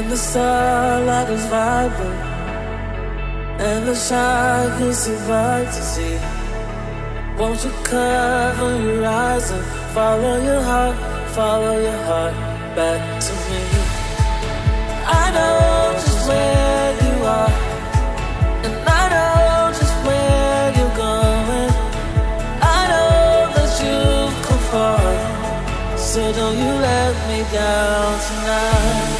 When the starlight is vibrant and the shine so bright to see. Won't you cover your eyes and follow your heart, follow your heart back to me? I know just where you are, and I know just where you're going. I know that you've come far, so don't you let me down tonight.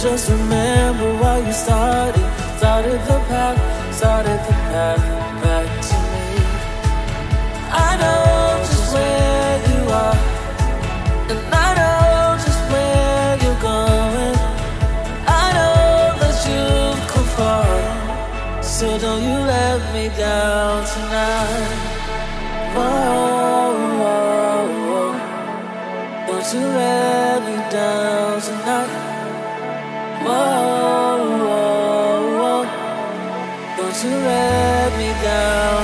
Just remember why you started, started the path, started the path back to me. I know just where you are, and I know just where you're going. I know that you've come far, so don't you let me down tonight. Whoa, whoa, whoa. Don't you let me down tonight. Whoa, whoa, whoa. Don't you let me down.